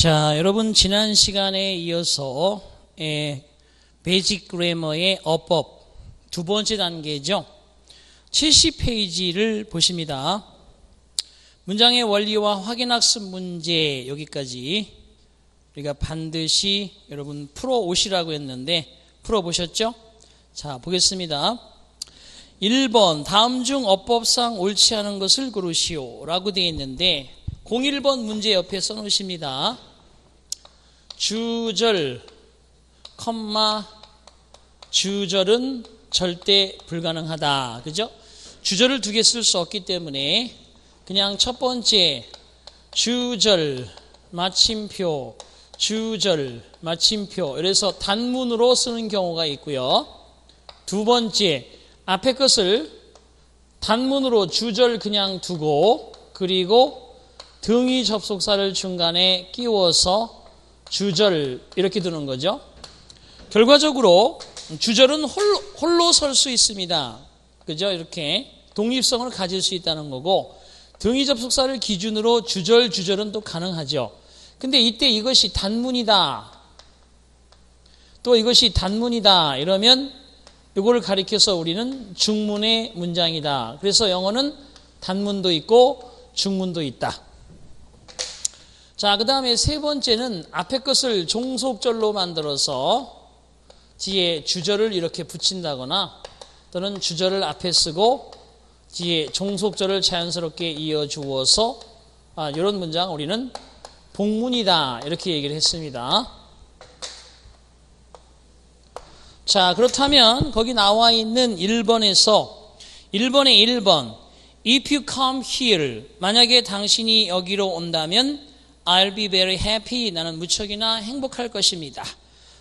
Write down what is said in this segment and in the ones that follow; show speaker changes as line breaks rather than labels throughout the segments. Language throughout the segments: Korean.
자, 여러분 지난 시간에 이어서 예, 베이직 그래머의 어법 두 번째 단계죠. 70페이지를 보십니다. 문장의 원리와 확인학습 문제 여기까지 우리가 반드시 여러분 풀어 오시라고 했는데 풀어 보셨죠? 자, 보겠습니다. 1번 다음 중 어법상 옳지 않은 것을 고르시오 라고 되어 있는데 01번 문제 옆에 써놓으십니다. 주절, 컴마, 주절은 절대 불가능하다. 그죠? 주절을 두 개 쓸 수 없기 때문에 그냥 첫 번째 주절, 마침표, 주절, 마침표. 그래서 단문으로 쓰는 경우가 있고요. 두 번째, 앞에 것을 단문으로 주절 그냥 두고 그리고 등위 접속사를 중간에 끼워서 주절 이렇게 두는 거죠. 결과적으로 주절은 홀로, 홀로 설 수 있습니다. 그죠? 이렇게 독립성을 가질 수 있다는 거고 등위 접속사를 기준으로 주절 주절은 또 가능하죠. 근데 이때 이것이 단문이다. 또 이것이 단문이다. 이러면 이거를 가리켜서 우리는 중문의 문장이다. 그래서 영어는 단문도 있고 중문도 있다. 자, 그 다음에 세 번째는 앞에 것을 종속절로 만들어서 뒤에 주절을 이렇게 붙인다거나 또는 주절을 앞에 쓰고 뒤에 종속절을 자연스럽게 이어주어서 아, 이런 문장 우리는 복문이다 이렇게 얘기를 했습니다. 자 그렇다면 거기 나와 있는 1번에서 1번의 1번 If you come here 만약에 당신이 여기로 온다면 I'll be very happy 나는 무척이나 행복할 것입니다.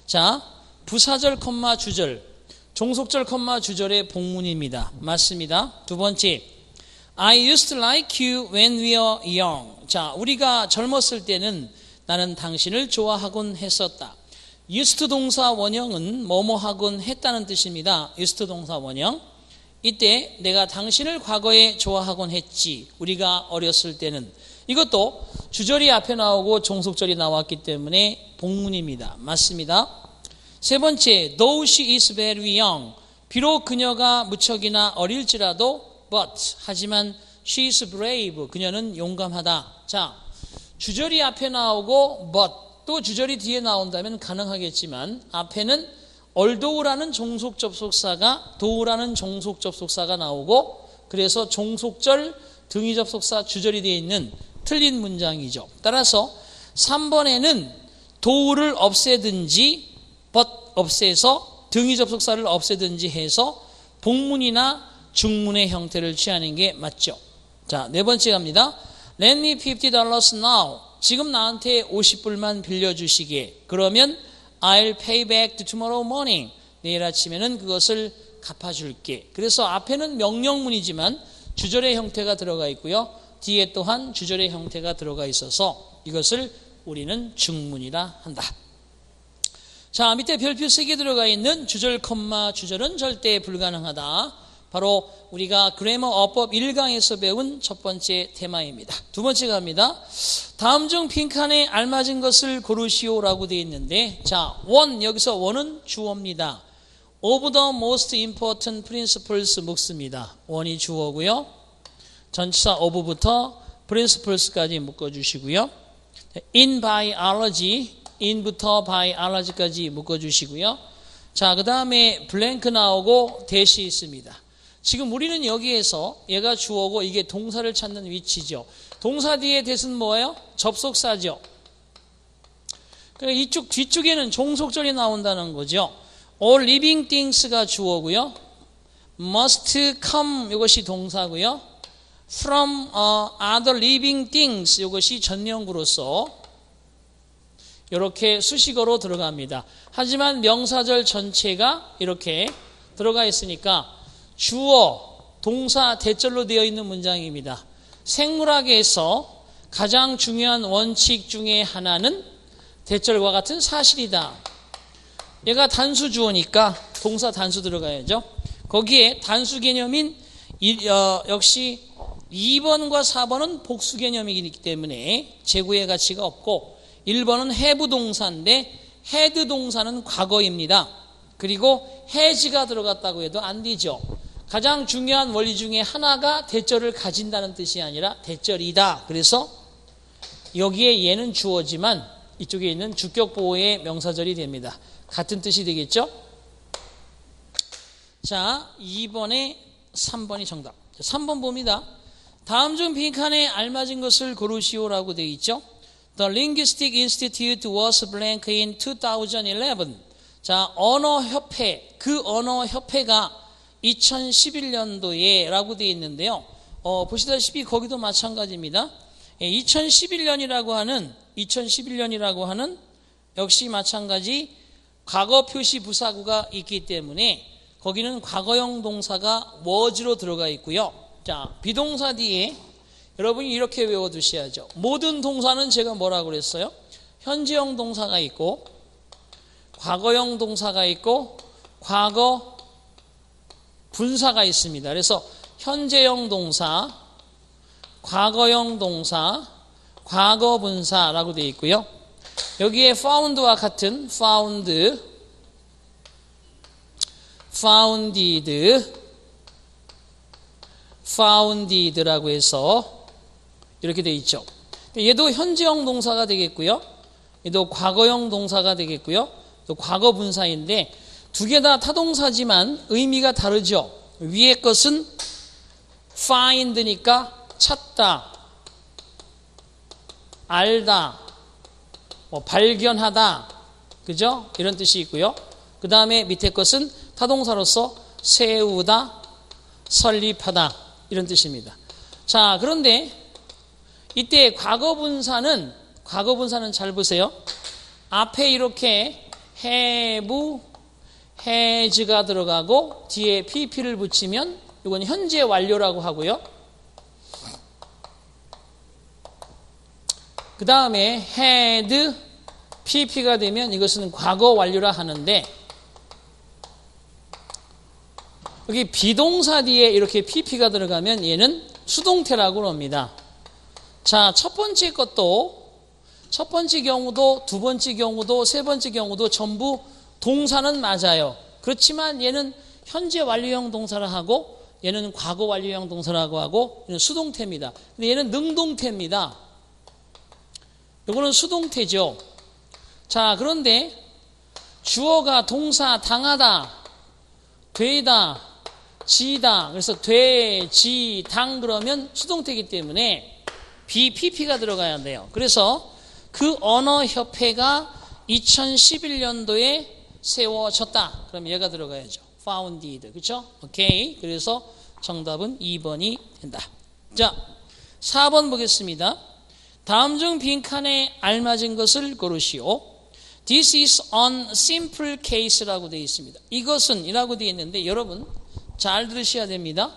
자 부사절 콤마 주절 종속절 콤마 주절의 복문입니다. 맞습니다. 두 번째 I used to like you when we were young. 자, 우리가 젊었을 때는 나는 당신을 좋아하곤 했었다. used 동사 원형은 뭐뭐 하곤 했다는 뜻입니다. used 동사 원형. 이때 내가 당신을 과거에 좋아하곤 했지. 우리가 어렸을 때는 이것도 주절이 앞에 나오고 종속절이 나왔기 때문에 복문입니다. 맞습니다. 세 번째, though she is very young. 비록 그녀가 무척이나 어릴지라도 but 하지만 she is brave. 그녀는 용감하다. 자, 주절이 앞에 나오고 but 또 주절이 뒤에 나온다면 가능하겠지만 앞에는 얼도우라는 종속 접속사가 도우라는 종속 접속사가 나오고 그래서 종속절 등위 접속사 주절이 되어 있는 틀린 문장이죠. 따라서 3번에는 도우를 없애든지 but 없애서 등위 접속사를 없애든지 해서 복문이나 중문의 형태를 취하는 게 맞죠. 자, 네 번째 갑니다. Lend me $50 now. 지금 나한테 50불만 빌려주시게. 그러면 I'll pay back tomorrow morning. 내일 아침에는 그것을 갚아줄게. 그래서 앞에는 명령문이지만 주절의 형태가 들어가 있고요. 뒤에 또한 주절의 형태가 들어가 있어서 이것을 우리는 중문이라 한다. 자, 밑에 별표 3개 들어가 있는 주절 콤마 주절은 절대 불가능하다. 바로 우리가 그래머 어법 1강에서 배운 첫 번째 테마입니다. 두 번째 갑니다. 다음 중 빈칸에 알맞은 것을 고르시오라고 되어 있는데 자, 원 여기서 원은 주어입니다. of the most important principles 묵습니다. 원이 주어고요. 전치사 of부터 principles까지 묶어주시고요. in biology, in부터 biology까지 묶어주시고요. 자, 그 다음에 블랭크 나오고 대시 있습니다. 지금 우리는 여기에서 얘가 주어고 이게 동사를 찾는 위치죠. 동사 뒤에 대신 뭐예요? 접속사죠. 그러니까 이쪽 뒤쪽에는 종속절이 나온다는 거죠. All living things가 주어고요. Must come 이것이 동사고요. From other living things 이것이 전명구로서 이렇게 수식어로 들어갑니다. 하지만 명사절 전체가 이렇게 들어가 있으니까 주어, 동사, 대절로 되어 있는 문장입니다. 생물학에서 가장 중요한 원칙 중에 하나는 대절과 같은 사실이다. 얘가 단수 주어니까 동사 단수 들어가야죠. 거기에 단수 개념인 어, 역시 2번과 4번은 복수 개념이기 때문에 재구의 가치가 없고 1번은 have 동사인데 had 동사는 과거입니다. 그리고 has가 들어갔다고 해도 안 되죠. 가장 중요한 원리 중에 하나가 대절을 가진다는 뜻이 아니라 대절이다. 그래서 여기에 얘는 주어지만 이쪽에 있는 주격 보호의 명사절이 됩니다. 같은 뜻이 되겠죠? 자, 2번에 3번이 정답. 3번 봅니다. 다음 중 빈칸에 알맞은 것을 고르시오라고 되어 있죠. The Linguistic Institute was blank in 2011. 자, 언어협회, 그 언어협회가 2011년도에 라고 되어 있는데요. 어, 보시다시피 거기도 마찬가지입니다. 2011년이라고 하는, 2011년이라고 하는 역시 마찬가지 과거 표시 부사구가 있기 때문에 거기는 과거형 동사가 was로 들어가 있고요. 자, 비동사 뒤에 여러분이 이렇게 외워두셔야죠. 모든 동사는 제가 뭐라고 그랬어요? 현재형 동사가 있고 과거형 동사가 있고 과거 분사가 있습니다. 그래서 현재형 동사, 과거형 동사, 과거 분사라고 되어 있고요. 여기에 found와 같은 found founded, founded라고 해서 이렇게 돼 있죠. 얘도 현재형 동사가 되겠고요. 얘도 과거형 동사가 되겠고요. 또 과거 분사인데 두 개 다 타동사지만 의미가 다르죠. 위에 것은 find니까 찾다, 알다, 뭐 발견하다, 그죠? 이런 뜻이 있고요. 그 다음에 밑에 것은 타동사로서 세우다, 설립하다 이런 뜻입니다. 자, 그런데 이때 과거 분사는 과거 분사는 잘 보세요. 앞에 이렇게 have, has가 들어가고 뒤에 pp를 붙이면 이건 현재 완료라고 하고요. 그 다음에 had, pp가 되면 이것은 과거 완료라 하는데 여기 비동사 뒤에 이렇게 pp가 들어가면 얘는 수동태라고 합니다. 자, 첫 번째 것도 첫 번째 경우도 두 번째 경우도 세 번째 경우도 전부 동사는 맞아요. 그렇지만 얘는 현재 완료형 동사를 하고 얘는 과거 완료형 동사라고 하고 얘는 수동태입니다. 근데 얘는 능동태입니다. 이거는 수동태죠. 자, 그런데 주어가 동사 당하다, 되다, 지다. 그래서 돼, 지, 당 그러면 수동태이기 때문에 BPP가 들어가야 돼요. 그래서 그 언어협회가 2011년도에 세워졌다. 그럼 얘가 들어가야죠. founded. 그렇죠? 오케이. 그래서 정답은 2번이 된다. 자, 4번 보겠습니다. 다음 중 빈칸에 알맞은 것을 고르시오. This is an simple case라고 되어 있습니다. 이것은 이라고 되어 있는데 여러분 잘 들으셔야 됩니다.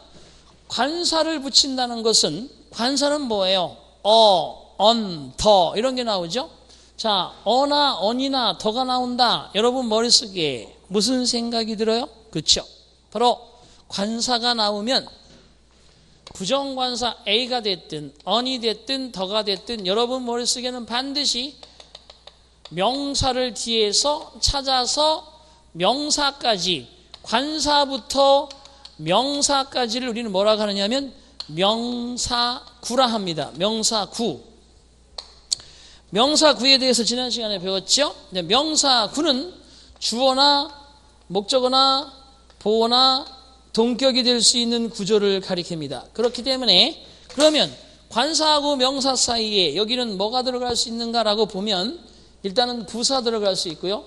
관사를 붙인다는 것은 관사는 뭐예요? 어, 언, 더 이런 게 나오죠. 자, 어나 언이나 더가 나온다. 여러분 머릿속에 무슨 생각이 들어요? 그렇죠. 바로 관사가 나오면 부정관사 A가 됐든 언이 됐든 더가 됐든 여러분 머릿속에는 반드시 명사를 뒤에서 찾아서 명사까지 관사부터 명사까지를 우리는 뭐라고 하느냐면 명사구라 합니다. 명사구. 명사구에 대해서 지난 시간에 배웠죠? 명사구는 주어나 목적어나 보어나 동격이 될 수 있는 구조를 가리킵니다. 그렇기 때문에 그러면 관사하고 명사 사이에 여기는 뭐가 들어갈 수 있는가라고 보면 일단은 부사 들어갈 수 있고요.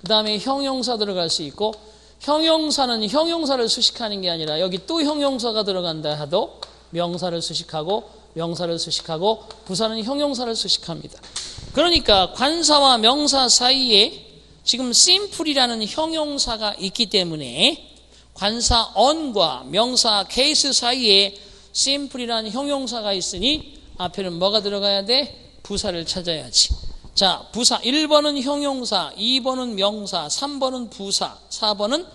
그 다음에 형용사 들어갈 수 있고 형용사는 형용사를 수식하는 게 아니라 여기 또 형용사가 들어간다 하도 명사를 수식하고 명사를 수식하고 부사는 형용사를 수식합니다. 그러니까 관사와 명사 사이에 지금 simple이라는 형용사가 있기 때문에 관사 on과 명사 case 사이에 simple이라는 형용사가 있으니 앞에는 뭐가 들어가야 돼? 부사를 찾아야지. 자, 부사 1번은 형용사, 2번은 명사, 3번은 부사, 4번은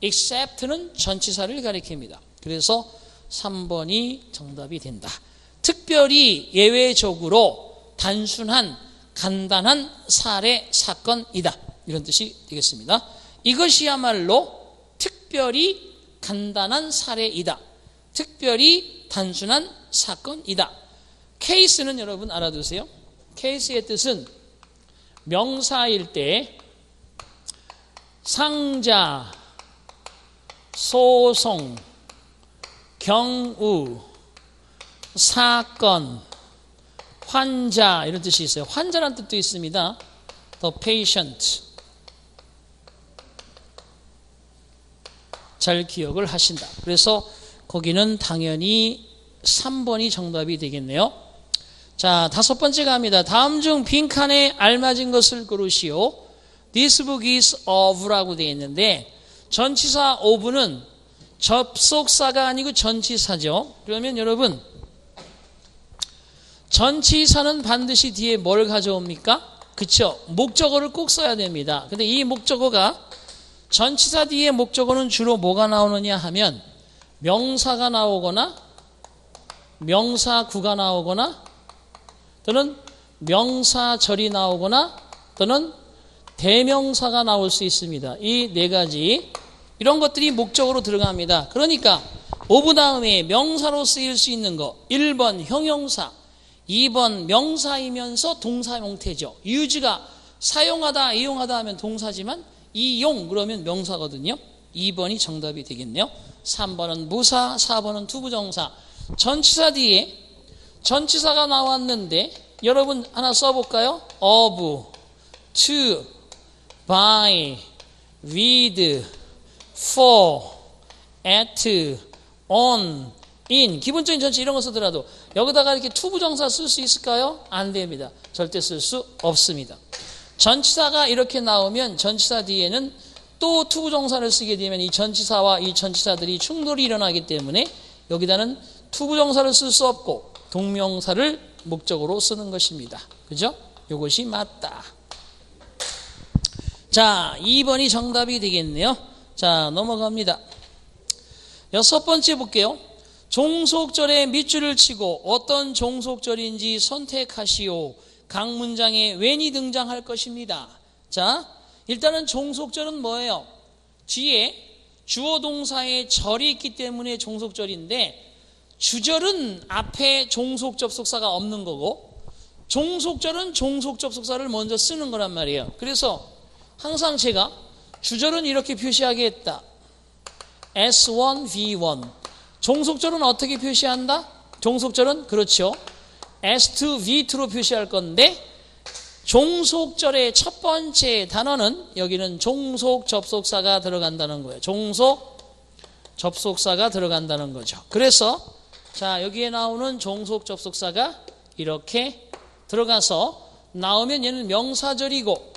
except는 전치사를 가리킵니다. 그래서 3번이 정답이 된다. 특별히 예외적으로 단순한 간단한 살해 사건이다. 이런 뜻이 되겠습니다. 이것이야말로 특별히 간단한 사례이다. 특별히 단순한 사건이다. 케이스는 여러분 알아두세요. 케이스의 뜻은 명사일 때 상자, 소송, 경우, 사건, 환자 이런 뜻이 있어요. 환자란 뜻도 있습니다. The patient. 잘 기억을 하신다. 그래서 거기는 당연히 3번이 정답이 되겠네요. 자, 다섯 번째 갑니다. 다음 중 빈칸에 알맞은 것을 고르시오. This book is of라고 되어 있는데 전치사 of는 접속사가 아니고 전치사죠. 그러면 여러분 전치사는 반드시 뒤에 뭘 가져옵니까? 그쵸? 목적어를 꼭 써야 됩니다. 근데 이 목적어가 전치사 뒤에 목적어는 주로 뭐가 나오느냐 하면 명사가 나오거나 명사구가 나오거나 또는 명사절이 나오거나 또는 대명사가 나올 수 있습니다. 이 네 가지 이런 것들이 목적으로 들어갑니다. 그러니까 of 다음에 명사로 쓰일 수 있는 거 1번 형용사 2번 명사이면서 동사 형태죠. use가 사용하다, 이용하다 하면 동사지만 이용 그러면 명사거든요. 2번이 정답이 되겠네요. 3번은 무사, 4번은 투부정사. 전치사 뒤에 전치사가 나왔는데 여러분 하나 써볼까요? of, to, by, with, for, at, on, in 기본적인 전치 이런 거 쓰더라도 여기다가 이렇게 투부정사 쓸 수 있을까요? 안 됩니다. 절대 쓸 수 없습니다. 전치사가 이렇게 나오면 전치사 뒤에는 또 투부정사를 쓰게 되면 이 전치사와 이 전치사들이 충돌이 일어나기 때문에 여기다는 투부정사를 쓸 수 없고 동명사를 목적으로 쓰는 것입니다. 그죠? 이것이 맞다. 자, 2번이 정답이 되겠네요. 자, 넘어갑니다. 여섯 번째 볼게요. 종속절에 밑줄을 치고 어떤 종속절인지 선택하시오. 각 문장에 웬이 등장할 것입니다. 자, 일단은 종속절은 뭐예요? 뒤에 주어 동사의 절이 있기 때문에 종속절인데 주절은 앞에 종속 접속사가 없는 거고 종속절은 종속 접속사를 먼저 쓰는 거란 말이에요. 그래서 항상 제가 주절은 이렇게 표시하게 했다. S1, V1. 종속절은 어떻게 표시한다? 종속절은 그렇죠. S2, V2로 표시할 건데 종속절의 첫 번째 단어는 여기는 종속 접속사가 들어간다는 거예요. 종속 접속사가 들어간다는 거죠. 그래서 자 여기에 나오는 종속 접속사가 이렇게 들어가서 나오면 얘는 명사절이고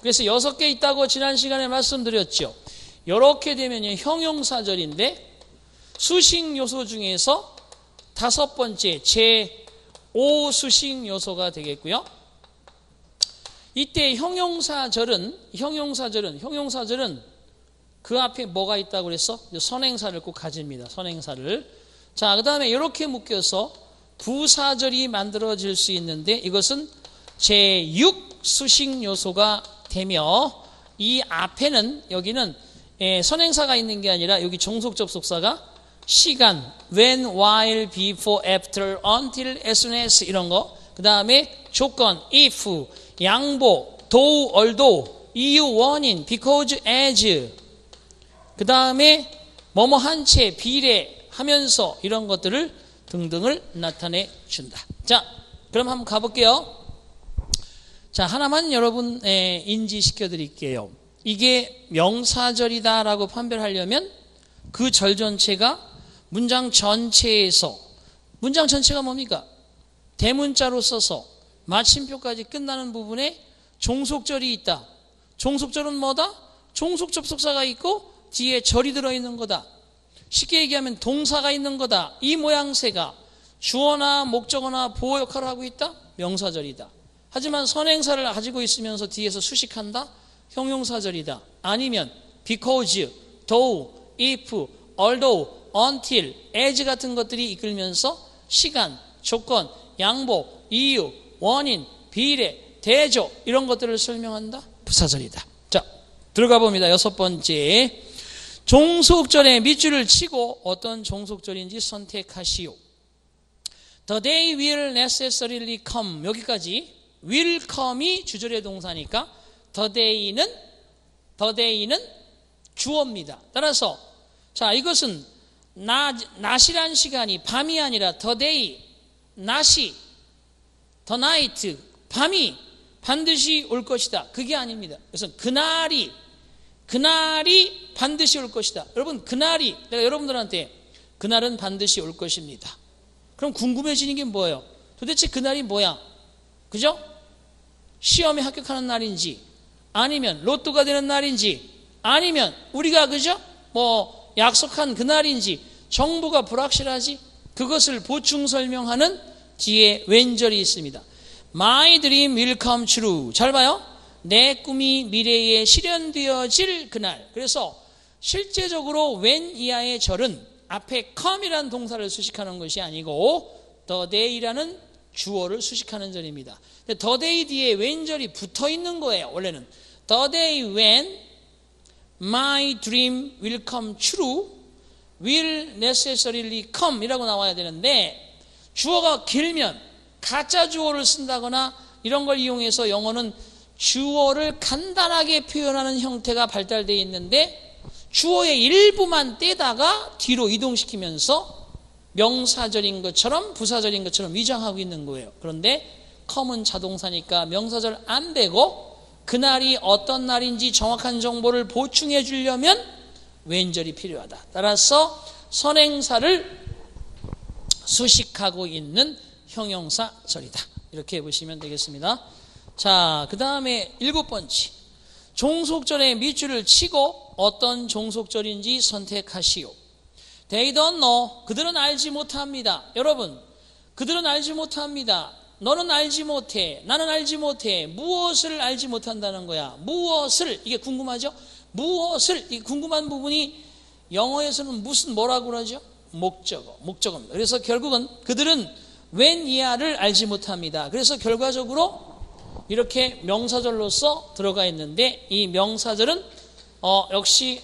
그래서 여섯 개 있다고 지난 시간에 말씀드렸죠. 이렇게 되면 형용사절인데 수식 요소 중에서 다섯 번째 제5 수식 요소가 되겠고요. 이때 형용사절은 형용사절은 형용사절은 그 앞에 뭐가 있다고 그랬어? 선행사를 꼭 가집니다. 선행사를. 자, 그 다음에 이렇게 묶여서 부사절이 만들어질 수 있는데 이것은 제6 수식 요소가 되며 이 앞에는 여기는 예, 선행사가 있는 게 아니라 여기 종속 접속사가 시간 when, while, before, after, until, as soon as 이런 거. 그 다음에 조건 if, 양보, though, although, 이유, 원인, because, as. 그 다음에 뭐뭐 한 채, 비례, 하면서 이런 것들을 등등을 나타내 준다. 자, 그럼 한번 가볼게요. 자, 하나만 여러분 인지시켜 드릴게요. 이게 명사절이다라고 판별하려면 그 절 전체가 문장 전체에서 문장 전체가 뭡니까? 대문자로 써서 마침표까지 끝나는 부분에 종속절이 있다. 종속절은 뭐다? 종속 접속사가 있고 뒤에 절이 들어있는 거다. 쉽게 얘기하면 동사가 있는 거다. 이 모양새가 주어나 목적어나 보호 역할을 하고 있다? 명사절이다. 하지만 선행사를 가지고 있으면서 뒤에서 수식한다? 형용사절이다. 아니면 because, though, if, although, until, as 같은 것들이 이끌면서 시간, 조건, 양보, 이유, 원인, 비례, 대조 이런 것들을 설명한다. 부사절이다. 자, 들어가 봅니다. 여섯 번째. 종속절에 밑줄을 치고 어떤 종속절인지 선택하시오. The day will necessarily come. 여기까지 will come이 주절의 동사니까 the day는 the day는 주어입니다. 따라서 자 이것은 낮, 낮이란 시간이 밤이 아니라 the day 낮이 the night 밤이 반드시 올 것이다. 그게 아닙니다. 그래서 그날이 그날이 반드시 올 것이다. 여러분 그날이 내가 여러분들한테 그날은 반드시 올 것입니다. 그럼 궁금해지는 게 뭐예요? 도대체 그날이 뭐야? 그죠? 시험에 합격하는 날인지 아니면 로또가 되는 날인지 아니면 우리가 그죠? 뭐 약속한 그날인지 정보가 불확실하지 그것을 보충 설명하는 뒤에 왼절이 있습니다. My dream will come true. 잘 봐요. 내 꿈이 미래에 실현되어질 그날. 그래서 실제적으로 when 이하의 절은 앞에 come이라는 동사를 수식하는 것이 아니고 the day라는 주어를 수식하는 절입니다. the day 뒤에 왼절이 붙어 있는 거예요. 원래는 the day when my dream will come true will necessarily come 이라고 나와야 되는데 주어가 길면 가짜 주어를 쓴다거나 이런 걸 이용해서 영어는 주어를 간단하게 표현하는 형태가 발달되어 있는데 주어의 일부만 떼다가 뒤로 이동시키면서 명사절인 것처럼 부사절인 것처럼 위장하고 있는 거예요. 그런데 come은 자동사니까 명사절 안 되고 그날이 어떤 날인지 정확한 정보를 보충해 주려면 왼절이 필요하다. 따라서 선행사를 수식하고 있는 형용사절이다. 이렇게 보시면 되겠습니다. 자, 그 다음에 일곱 번째. 종속절에 밑줄을 치고 어떤 종속절인지 선택하시오. They don't know. 그들은 알지 못합니다. 여러분, 그들은 알지 못합니다. 너는 알지 못해. 나는 알지 못해. 무엇을 알지 못한다는 거야. 무엇을, 이게 궁금하죠? 무엇을, 이 궁금한 부분이 영어에서는 무슨 뭐라고 그러죠? 목적어, 목적어입니다. 그래서 결국은 그들은 웬 이하를 알지 못합니다. 그래서 결과적으로 이렇게 명사절로서 들어가 있는데 이 명사절은 어, 역시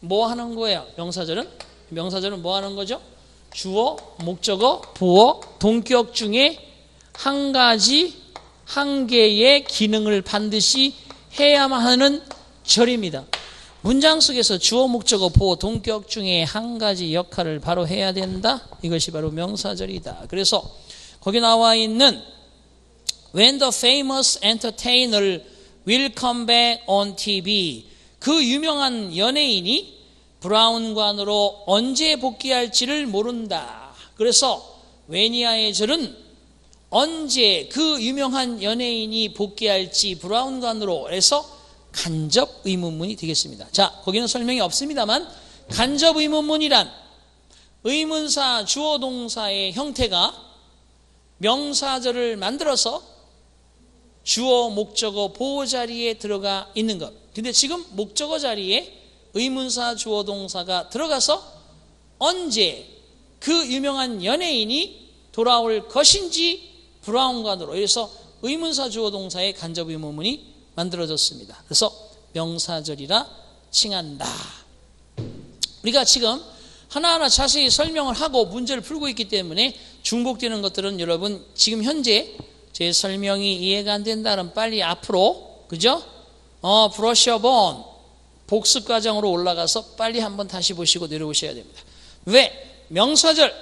뭐 하는 거예요? 명사절은 명사절은 뭐 하는 거죠? 주어, 목적어, 부어, 동격 중에 한 가지 한 개의 기능을 반드시 해야만 하는 절입니다. 문장 속에서 주어, 목적어, 보어, 동격 중에 한 가지 역할을 바로 해야 된다. 이것이 바로 명사절이다. 그래서 거기 나와 있는 When the famous entertainer will come back on TV 그 유명한 연예인이 브라운관으로 언제 복귀할지를 모른다. 그래서 웨니아의 절은 언제 그 유명한 연예인이 복귀할지 브라운관으로 해서 간접 의문문이 되겠습니다. 자, 거기는 설명이 없습니다만 간접 의문문이란 의문사 주어 동사의 형태가 명사절을 만들어서 주어 목적어 보호 자리에 들어가 있는 것. 근데 지금 목적어 자리에 의문사 주어 동사가 들어가서 언제 그 유명한 연예인이 돌아올 것인지 브라운관으로 그래서 의문사 주어 동사의 간접 의문문이 만들어졌습니다. 그래서 명사절이라 칭한다. 우리가 지금 하나하나 자세히 설명을 하고 문제를 풀고 있기 때문에 중복되는 것들은 여러분 지금 현재 제 설명이 이해가 안 된다면 빨리 앞으로 그죠? 어, 브러셔본 복습 과정으로 올라가서 빨리 한번 다시 보시고 내려오셔야 됩니다. 왜? 명사절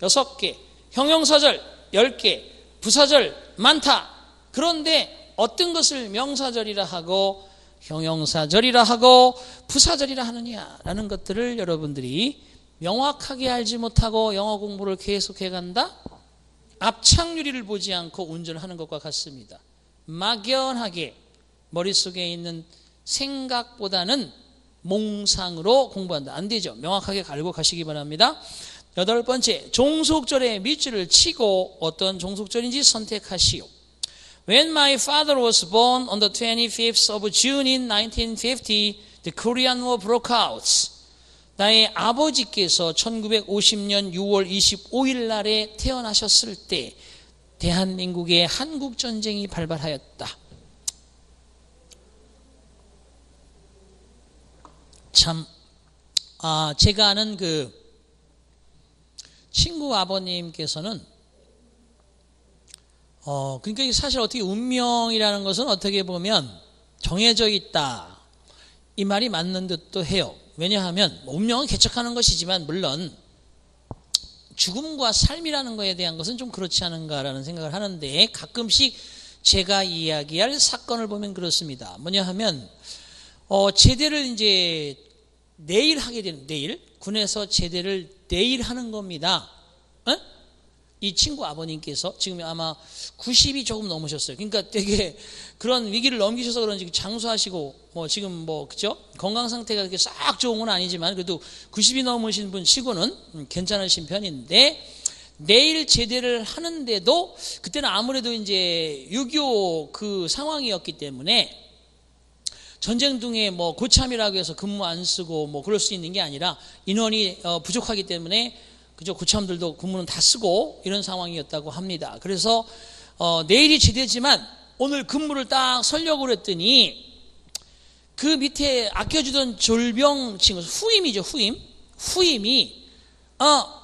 6개, 형용사절 10개, 부사절 많다. 그런데 어떤 것을 명사절이라 하고 형용사절이라 하고 부사절이라 하느냐라는 것들을 여러분들이 명확하게 알지 못하고 영어 공부를 계속해 간다? 앞창유리를 보지 않고 운전하는 것과 같습니다. 막연하게 머릿속에 있는 생각보다는 몽상으로 공부한다. 안 되죠. 명확하게 알고 가시기 바랍니다. 여덟 번째, 종속절에 밑줄을 치고 어떤 종속절인지 선택하시오. When my father was born on the 25th of June in 1950, the Korean War broke out. 나의 아버지께서 1950년 6월 25일 날에 태어나셨을 때 대한민국에 한국 전쟁이 발발하였다. 참, 아, 제가 아는 그 친구 아버님께서는 어, 그러니까 사실 어떻게 운명이라는 것은 어떻게 보면 정해져 있다. 이 말이 맞는 듯도 해요. 왜냐하면 운명은 개척하는 것이지만 물론 죽음과 삶이라는 것에 대한 것은 좀 그렇지 않은가라는 생각을 하는데 가끔씩 제가 이야기할 사건을 보면 그렇습니다. 뭐냐 하면 어, 제대를 이제 내일 하게 되는 내일 군에서 제대를 내일 하는 겁니다. 어? 이 친구 아버님께서 지금 아마 90이 조금 넘으셨어요. 그러니까 되게 그런 위기를 넘기셔서 그런지 장수하시고 뭐 지금 뭐 그죠? 건강 상태가 그렇게 싹 좋은 건 아니지만 그래도 90이 넘으신 분 치고는 음, 괜찮으신 편인데 내일 제대를 하는데도 그때는 아무래도 이제 6.25 그 상황이었기 때문에 전쟁 중에 뭐 고참이라고 해서 근무 안 쓰고 뭐 그럴 수 있는 게 아니라 인원이 어, 부족하기 때문에 그죠 고참들도 근무는 다 쓰고 이런 상황이었다고 합니다. 그래서 어, 내일이 지대지만 오늘 근무를 딱 설려고 그랬더니 그 밑에 아껴주던 졸병 친구 후임이죠 후임 후임이 어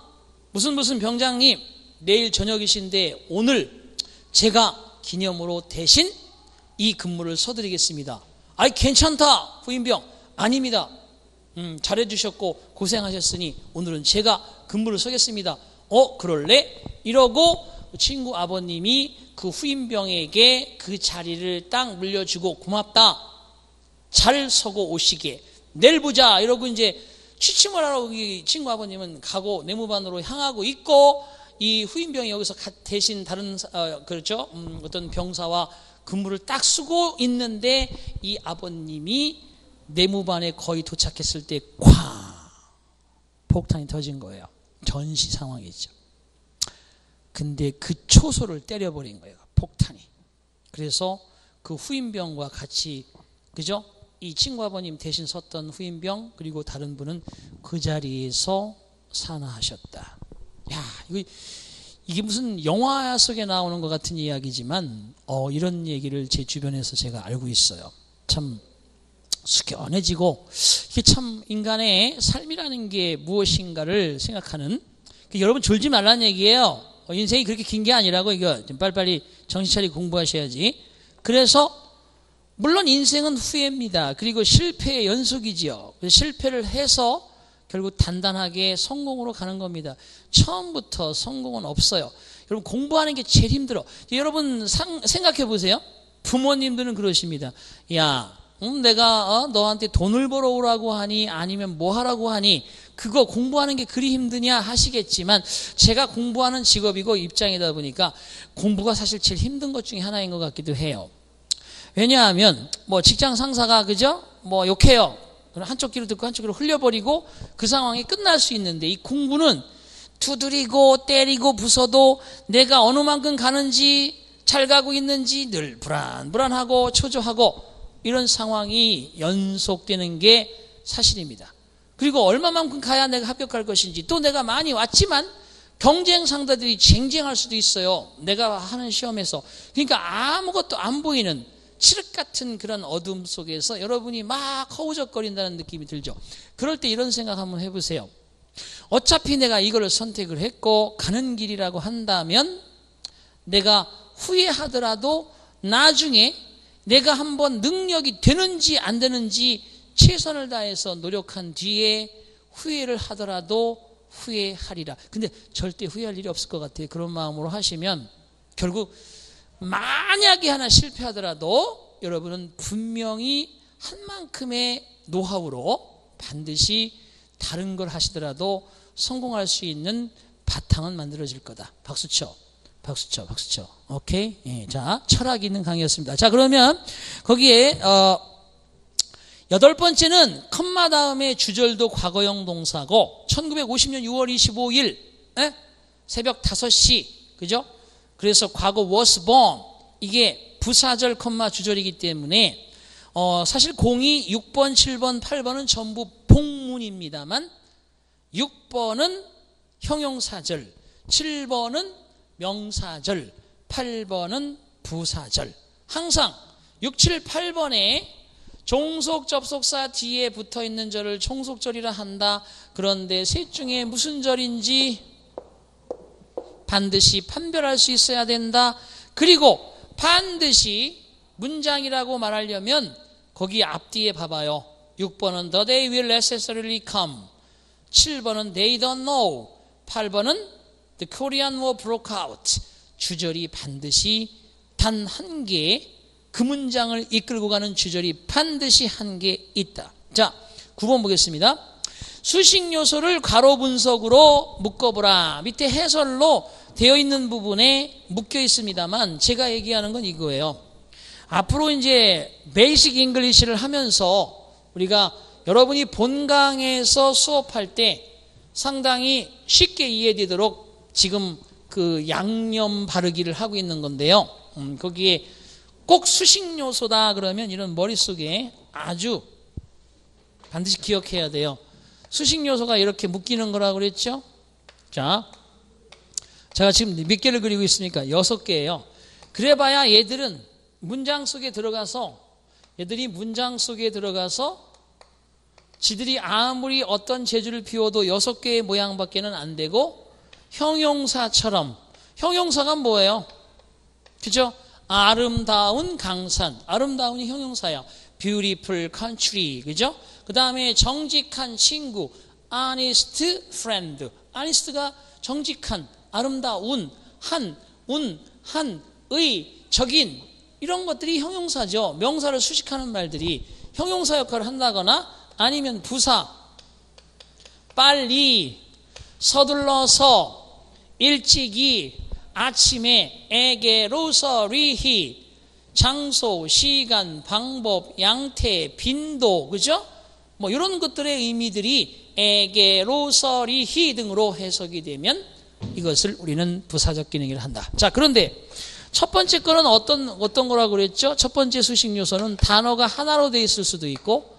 무슨 무슨 병장님 내일 저녁이신데 오늘 제가 기념으로 대신 이 근무를 서드리겠습니다. 아이 괜찮다 후임병 아닙니다. 음, 잘해주셨고 고생하셨으니 오늘은 제가 근무를 서겠습니다. 어 그럴래? 이러고 친구 아버님이 그 후임병에게 그 자리를 딱 물려주고 고맙다. 잘 서고 오시게. 내일 보자. 이러고 이제 취침을 하러 이 친구 아버님은 가고 내무반으로 향하고 있고 이 후임병이 여기서 대신 다른 어, 그렇죠 음, 어떤 병사와 근무를 딱 쓰고 있는데 이 아버님이 내무반에 거의 도착했을 때 쾅 폭탄이 터진 거예요. 전시 상황이죠. 근데 그 초소를 때려버린 거예요. 폭탄이. 그래서 그 후임병과 같이 그죠? 이 친구 아버님 대신 섰던 후임병 그리고 다른 분은 그 자리에서 사나하셨다. 야, 이거 이게 무슨 영화 속에 나오는 것 같은 이야기지만 어, 이런 얘기를 제 주변에서 제가 알고 있어요. 참 숙연해지고 이게 참 인간의 삶이라는 게 무엇인가를 생각하는 여러분 졸지 말라는 얘기예요. 어, 인생이 그렇게 긴 게 아니라고 이거 빨리빨리 정신 차리고 공부하셔야지. 그래서 물론 인생은 후회입니다. 그리고 실패의 연속이지요. 실패를 해서 결국 단단하게 성공으로 가는 겁니다. 처음부터 성공은 없어요. 여러분 공부하는 게 제일 힘들어. 여러분 상, 생각해 보세요. 부모님들은 그러십니다. 야, 음, 내가 어, 너한테 돈을 벌어오라고 하니 아니면 뭐 하라고 하니 그거 공부하는 게 그리 힘드냐 하시겠지만 제가 공부하는 직업이고 입장이다 보니까 공부가 사실 제일 힘든 것 중에 하나인 것 같기도 해요. 왜냐하면 뭐 직장 상사가 그죠? 뭐 욕해요. 한쪽 귀로 듣고 한쪽 귀로 흘려버리고 그 상황이 끝날 수 있는데 이 공부는 두드리고 때리고 부숴도 내가 어느 만큼 가는지 잘 가고 있는지 늘 불안 불안하고 초조하고 이런 상황이 연속되는 게 사실입니다. 그리고 얼마만큼 가야 내가 합격할 것인지 또 내가 많이 왔지만 경쟁 상대들이 쟁쟁할 수도 있어요. 내가 하는 시험에서. 그러니까 아무것도 안 보이는 칠흑 같은 그런 어둠 속에서 여러분이 막 허우적거린다는 느낌이 들죠. 그럴 때 이런 생각 한번 해보세요. 어차피 내가 이거를 선택을 했고 가는 길이라고 한다면 내가 후회하더라도 나중에 내가 한번 능력이 되는지 안 되는지 최선을 다해서 노력한 뒤에 후회를 하더라도 후회하리라. 근데 절대 후회할 일이 없을 것 같아요. 그런 마음으로 하시면 결국 만약에 하나 실패하더라도 여러분은 분명히 한 만큼의 노하우로 반드시 다른 걸 하시더라도 성공할 수 있는 바탕은 만들어질 거다. 박수 쳐. 박수쳐, 박수쳐. 오케이? 예, 자, 철학 있는 강의였습니다. 자, 그러면 거기에, 어, 여덟 번째는 컴마 다음에 주절도 과거형 동사고, 1950년 6월 25일, 에? 새벽 5시, 그죠? 그래서 과거 was born 이게 부사절 컴마 주절이기 때문에 어, 사실 02, 6번, 7번, 8번은 전부 복문입니다만 6번은 형용사절, 7번은 명사절, 8번은 부사절. 항상 6, 7, 8번에 종속 접속사 뒤에 붙어 있는 절을 총속절이라 한다. 그런데 셋 중에 무슨 절인지 반드시 판별할 수 있어야 된다. 그리고 반드시 문장이라고 말하려면 거기 앞뒤에 봐봐요. 6번은 the day will necessarily come. 7번은 they don't know. 8번은 the Korean war broke out. 주절이 반드시 단 한 개, 그 문장을 이끌고 가는 주절이 반드시 한 개 있다. 자, 9번 보겠습니다. 수식 요소를 괄호 분석으로 묶어보라. 밑에 해설로 되어 있는 부분에 묶여 있습니다만 제가 얘기하는 건 이거예요. 앞으로 이제 Basic English를 하면서 우리가 여러분이 본강에서 수업할 때 상당히 쉽게 이해되도록 지금 그 양념 바르기를 하고 있는 건데요. 음, 거기에 꼭 수식 요소다 그러면 이런 머릿속에 아주 반드시 기억해야 돼요. 수식 요소가 이렇게 묶이는 거라고 그랬죠? 자, 제가 지금 몇 개를 그리고 있으니까 여섯 개예요. 그래봐야 얘들은 문장 속에 들어가서 얘들이 문장 속에 들어가서 지들이 아무리 어떤 재주를 피워도 여섯 개의 모양밖에는 안 되고 형용사처럼 형용사가 뭐예요? 그죠? 아름다운 강산 아름다운이 형용사야 beautiful country 그죠? 그 다음에 정직한 친구 honest friend honest가 정직한 아름다운 한, 운, 한, 의, 적인 이런 것들이 형용사죠. 명사를 수식하는 말들이 형용사 역할을 한다거나 아니면 부사, 빨리, 서둘러서, 일찍이, 아침에, 에게로서, 리히, 장소, 시간, 방법, 양태, 빈도, 그죠? 뭐 이런 것들의 의미들이 에게로서, 리히 등으로 해석이 되면 이것을 우리는 부사적 기능을 한다. 자, 그런데 첫 번째 거는 어떤, 어떤 거라고 그랬죠? 첫 번째 수식 요소는 단어가 하나로 되어 있을 수도 있고,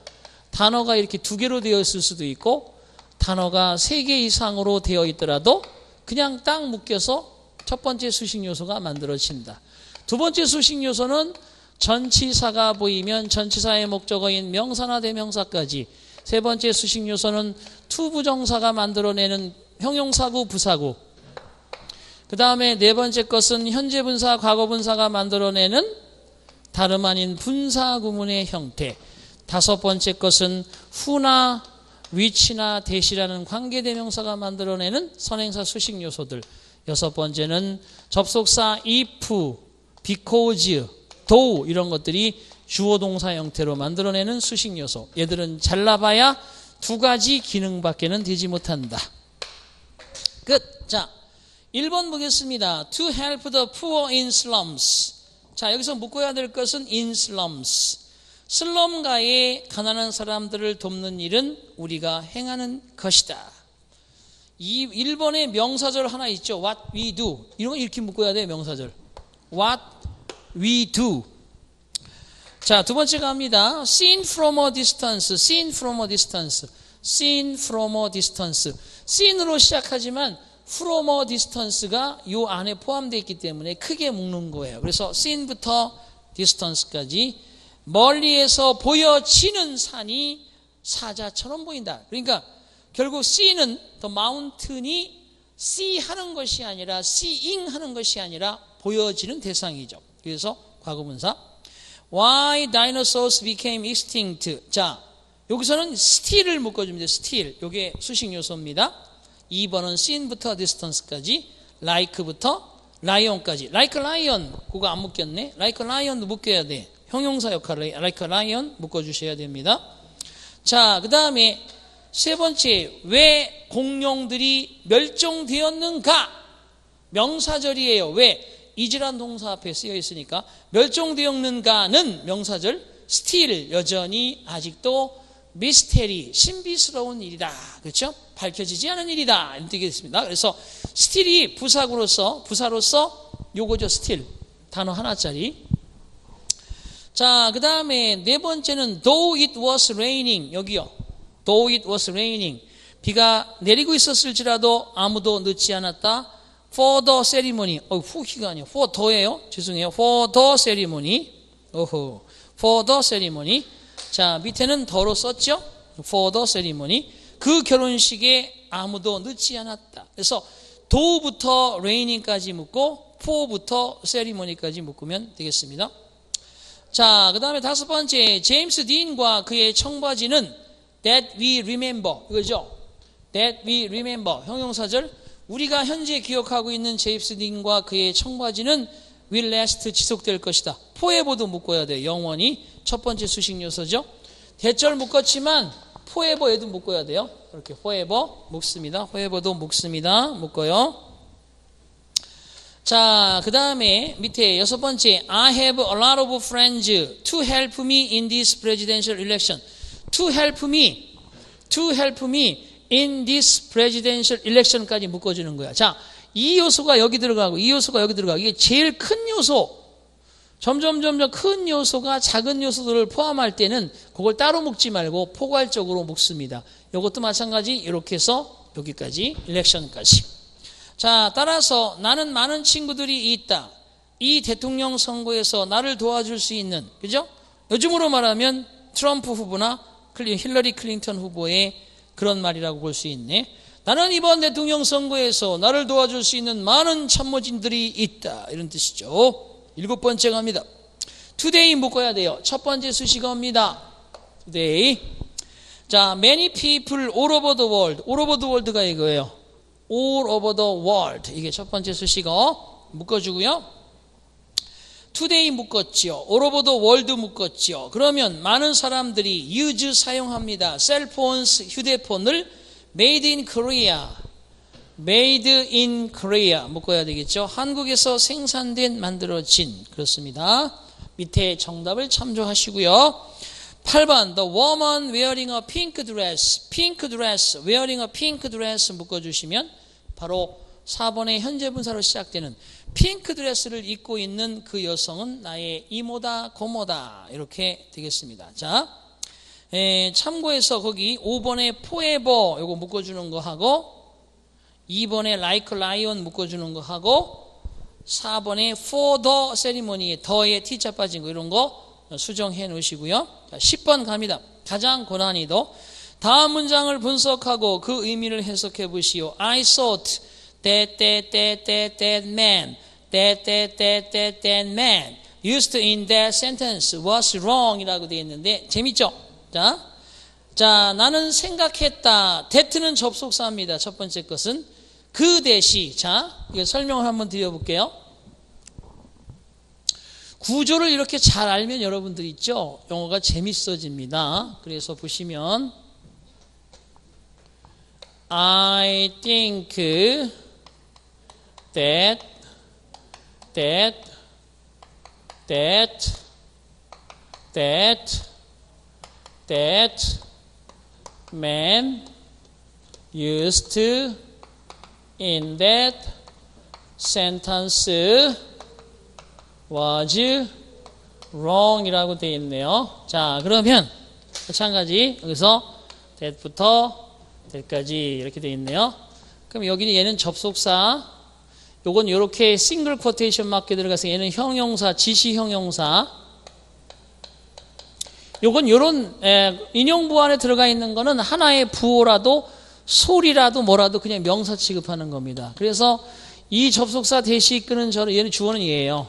단어가 이렇게 두 개로 되어 있을 수도 있고, 단어가 세 개 이상으로 되어 있더라도 그냥 딱 묶여서 첫 번째 수식 요소가 만들어진다. 두 번째 수식 요소는 전치사가 보이면 전치사의 목적어인 명사나 대명사까지 세 번째 수식 요소는 투부정사가 만들어내는 형용사구 부사구 그 다음에 네 번째 것은 현재 분사, 과거 분사가 만들어내는 다름 아닌 분사 구문의 형태. 다섯 번째 것은 후나 위치나 대시라는 관계대명사가 만들어내는 선행사 수식 요소들. 여섯 번째는 접속사 if, because, do 이런 것들이 주어 동사 형태로 만들어내는 수식 요소. 얘들은 잘라봐야 두 가지 기능밖에는 되지 못한다. 끝. 자, 1번 보겠습니다. To help the poor in slums. 자, 여기서 묶어야 될 것은 in slums. 슬럼가의 가난한 사람들을 돕는 일은 우리가 행하는 것이다. 이 1번에 명사절 하나 있죠. What we do. 이런 거 이렇게 묶어야 돼요, 명사절. What we do. 자, 두 번째 갑니다. Seen from a distance. Seen from a distance. Seen from a distance. Seen으로 시작하지만 from a distance가 이 안에 포함되어 있기 때문에 크게 묶는 거예요. 그래서 seen부터 distance까지 멀리에서 보여지는 산이 사자처럼 보인다. 그러니까 결국 see는 the mountain이 see 하는 것이 아니라 seeing 하는 것이 아니라 보여지는 대상이죠. 그래서 과거분사 Why dinosaurs became extinct? 자, 여기서는 still을 묶어줍니다. still. 이게 수식 요소입니다. 2번은 seen부터 distance까지, like부터 lion까지. like lion, 그거 안 묶였네. like lion도 묶여야 돼. 형용사 역할을 like lion 묶어주셔야 됩니다. 자, 그 다음에 세 번째, 왜 공룡들이 멸종되었는가? 명사절이에요. 왜? is란 동사 앞에 쓰여 있으니까 멸종되었는가는 명사절, still 여전히 아직도 미스테리, 신비스러운 일이다. 그렇죠? 밝혀지지 않은 일이다. 이렇게 되겠습니다. 그래서 still이 부사구로서, 부사로서 요거죠, still. 단어 하나짜리. 자, 그 다음에 네 번째는 though it was raining. 여기요. though it was raining. 비가 내리고 있었을지라도 아무도 늦지 않았다. for the ceremony. 어, 후기가 아니에요. for the예요. 죄송해요. for the ceremony. 오호. for the ceremony. 자, 밑에는 더로 썼죠? for the ceremony. 그 결혼식에 아무도 늦지 않았다. 그래서 도부터 reigning까지 묶고 for부터 ceremony까지 묶으면 되겠습니다. 자, 그 다음에 다섯 번째, 제임스 딘과 그의 청바지는 that we remember. 이거죠? that we remember. 형용사절. 우리가 현재 기억하고 있는 제임스 딘과 그의 청바지는 will last 지속될 것이다. 포에버도 묶어야 돼요. 영원히. 첫 번째 수식 요소죠. 대절 묶었지만 포에버에도 묶어야 돼요. 이렇게 포에버 묶습니다. 포에버도 묶습니다. 묶어요. 자, 그 다음에 밑에 여섯 번째, I have a lot of friends to help me in this presidential election. To help me, to help me in this presidential election까지 묶어주는 거야. 자, 이 요소가 여기 들어가고 이 요소가 여기 들어가고 이게 제일 큰 요소. 점점 점점 큰 요소가 작은 요소들을 포함할 때는 그걸 따로 묶지 말고 포괄적으로 묶습니다. 이것도 마찬가지 이렇게 해서 여기까지 일렉션까지. 자, 따라서 나는 많은 친구들이 있다. 이 대통령 선거에서 나를 도와줄 수 있는, 그죠? 요즘으로 말하면 트럼프 후보나 힐러리 클린턴 후보의 그런 말이라고 볼 수 있네. 나는 이번 대통령 선거에서 나를 도와줄 수 있는 많은 참모진들이 있다. 이런 뜻이죠. 일곱 번째 갑니다. today 묶어야 돼요. 첫 번째 수식어입니다. today. 자, many people all over the world. all over the world가 이거예요. All over the world. 이게 첫 번째 수식어 묶어주고요. today 묶었지요. all over the world 묶었지요. 그러면 많은 사람들이 use 사용합니다. 셀폰스 휴대폰을 made in Korea. made in Korea 묶어야 되겠죠. 한국에서 생산된 만들어진 그렇습니다. 밑에 정답을 참조하시고요. 8번 The woman wearing a pink dress, pink dress, wearing a pink dress 묶어주시면 바로 4번의 현재 분사로 시작되는 핑크 드레스를 입고 있는 그 여성은 나의 이모다 고모다 이렇게 되겠습니다. 자, 에, 참고해서 거기 5번에 forever 요거 묶어주는 거 하고 2번에 like lion 묶어주는 거 하고 4번에 for the ceremony에 더에 t자 빠진 거 이런 거 수정해 놓으시고요. 자, 10번 갑니다. 가장 고난이도 다음 문장을 분석하고 그 의미를 해석해 보시오. I thought that that that that that man that that that that that man used in that sentence was wrong이라고 되어 있는데 재밌죠? 자, 자 나는 생각했다. that는 접속사입니다. 첫 번째 것은 그 대시 자 이거 설명을 한번 드려볼게요. 구조를 이렇게 잘 알면 여러분들 있죠? 영어가 재밌어집니다. 그래서 보시면 I think that that that that that man used to in that sentence was wrong이라고 되어 있네요. 자, 그러면 마찬가지 여기서 that부터 that까지 이렇게 되어 있네요. 그럼 여기는 얘는 접속사, 요건 이렇게 싱글 쿼테이션 맞게 들어가서 얘는 형용사, 지시 형용사. 요건 요런 인용부 안에 들어가 있는 거는 하나의 부호라도 소리라도 뭐라도 그냥 명사 취급하는 겁니다. 그래서 이 접속사 대시 이끄는 저는 얘는 주어는 얘예요.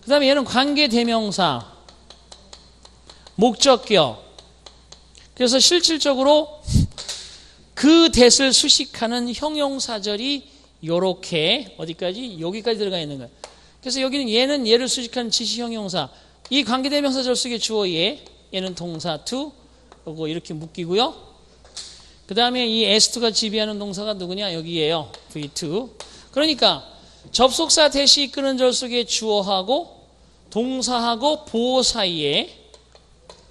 그 다음에 얘는 관계 대명사, 목적격. 그래서 실질적으로 그 대를 수식하는 형용사절이 요렇게 어디까지? 여기까지 들어가 있는 거예요. 그래서 여기는 얘는 얘를 수식하는 지시 형용사. 이 관계 대명사절 속에 주어 얘, 얘는 동사 to, 요거 이렇게 묶이고요. 그 다음에 이 S2가 지배하는 동사가 누구냐? 여기에요. V2. 그러니까 접속사 대시 이끄는 절 속에 주어하고 동사하고 보호 사이에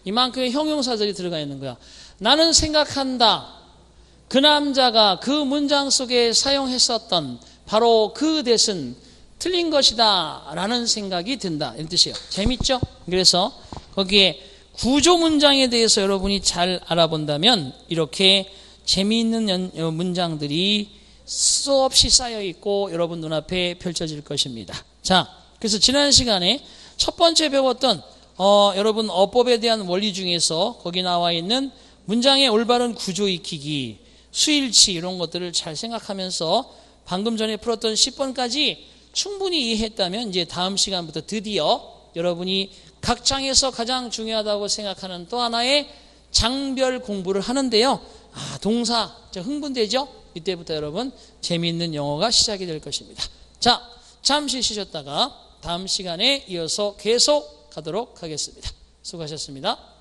이만큼의 형용사들이 들어가 있는 거야. 나는 생각한다. 그 남자가 그 문장 속에 사용했었던 바로 그 대신 틀린 것이다 라는 생각이 든다. 이런 뜻이에요. 재밌죠? 그래서 거기에 구조 문장에 대해서 여러분이 잘 알아본다면 이렇게 재미있는 문장들이 수없이 쌓여 있고 여러분 눈앞에 펼쳐질 것입니다. 자, 그래서 지난 시간에 첫 번째 배웠던 어, 여러분 어법에 대한 원리 중에서 거기 나와 있는 문장의 올바른 구조 익히기, 수일치 이런 것들을 잘 생각하면서 방금 전에 풀었던 10번까지 충분히 이해했다면 이제 다음 시간부터 드디어 여러분이 각 장에서 가장 중요하다고 생각하는 또 하나의 장별 공부를 하는데요. 아, 동사. 흥분되죠? 이때부터 여러분 재미있는 영어가 시작이 될 것입니다. 자, 잠시 쉬셨다가 다음 시간에 이어서 계속 가도록 하겠습니다. 수고하셨습니다.